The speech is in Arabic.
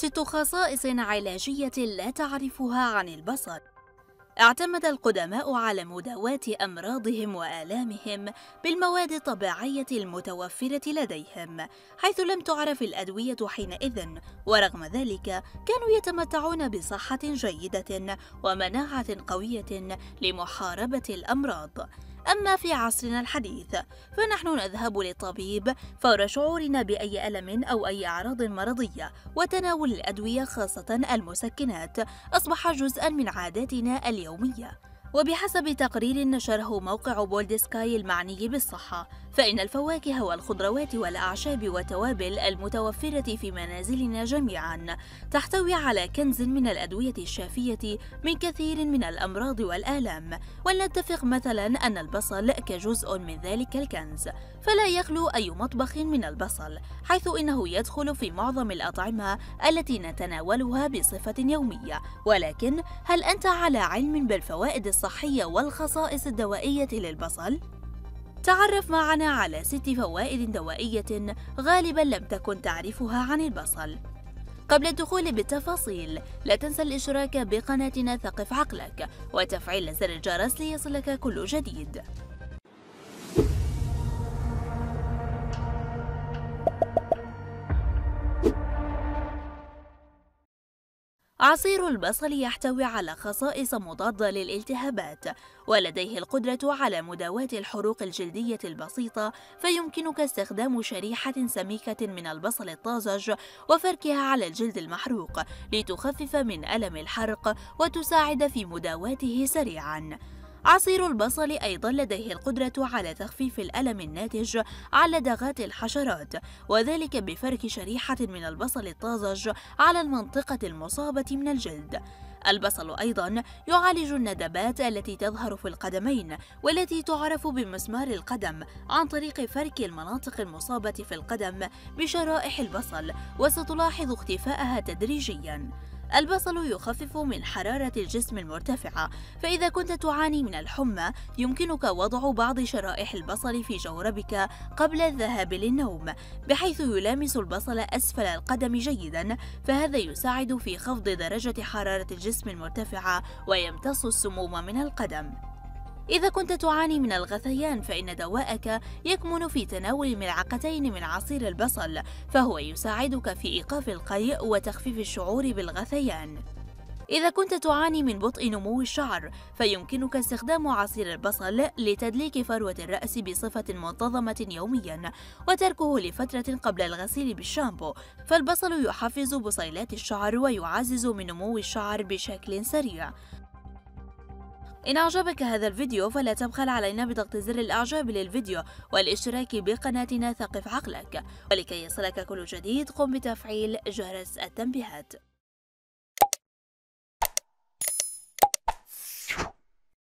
ست خصائص علاجية لا تعرفها عن البصل اعتمد القدماء على مداواة أمراضهم وآلامهم بالمواد الطبيعية المتوفرة لديهم حيث لم تعرف الأدوية حينئذ ورغم ذلك كانوا يتمتعون بصحة جيدة ومناعة قوية لمحاربة الأمراض. أما في عصرنا الحديث فنحن نذهب للطبيب فور شعورنا بأي ألم أو أي أعراض مرضية وتناول الأدوية خاصة المسكنات أصبح جزءا من عاداتنا اليومية. وبحسب تقرير نشره موقع بولد سكاي المعني بالصحة فإن الفواكه والخضروات والأعشاب والتوابل المتوفرة في منازلنا جميعا تحتوي على كنز من الأدوية الشافية من كثير من الأمراض والآلام ولنتفق مثلا أن البصل كجزء من ذلك الكنز فلا يخلو أي مطبخ من البصل حيث إنه يدخل في معظم الأطعمة التي نتناولها بصفة يومية ولكن هل أنت على علم بالفوائد الصحية والخصائص الدوائية للبصل؟ تعرف معنا على ست فوائد دوائية غالبا لم تكن تعرفها عن البصل قبل الدخول بالتفاصيل لا تنسى الاشتراك بقناتنا ثقف عقلك وتفعيل زر الجرس ليصلك كل جديد عصير البصل يحتوي على خصائص مضادة للالتهابات ولديه القدرة على مداواة الحروق الجلدية البسيطة فيمكنك استخدام شريحة سميكة من البصل الطازج وفركها على الجلد المحروق لتخفف من ألم الحرق وتساعد في مداواته سريعاً. عصير البصل أيضا لديه القدرة على تخفيف الألم الناتج عن لدغات الحشرات وذلك بفرك شريحة من البصل الطازج على المنطقة المصابة من الجلد. البصل أيضا يعالج الندبات التي تظهر في القدمين والتي تعرف بمسمار القدم عن طريق فرك المناطق المصابة في القدم بشرائح البصل وستلاحظ اختفاءها تدريجياً. البصل يخفف من حرارة الجسم المرتفعة فإذا كنت تعاني من الحمى يمكنك وضع بعض شرائح البصل في جوربك قبل الذهاب للنوم بحيث يلامس البصل أسفل القدم جيدا فهذا يساعد في خفض درجة حرارة الجسم المرتفعة ويمتص السموم من القدم. إذا كنت تعاني من الغثيان فإن دواءك يكمن في تناول ملعقتين من عصير البصل فهو يساعدك في إيقاف القيء وتخفيف الشعور بالغثيان. إذا كنت تعاني من بطء نمو الشعر فيمكنك استخدام عصير البصل لتدليك فروة الرأس بصفة منتظمة يوميا وتركه لفترة قبل الغسيل بالشامبو. فالبصل يحفز بصيلات الشعر ويعزز من نمو الشعر بشكل سريع. إن أعجبك هذا الفيديو فلا تبخل علينا بضغط زر الإعجاب للفيديو والاشتراك بقناتنا ثقف عقلك ولكي يصلك كل جديد قم بتفعيل جرس التنبيهات.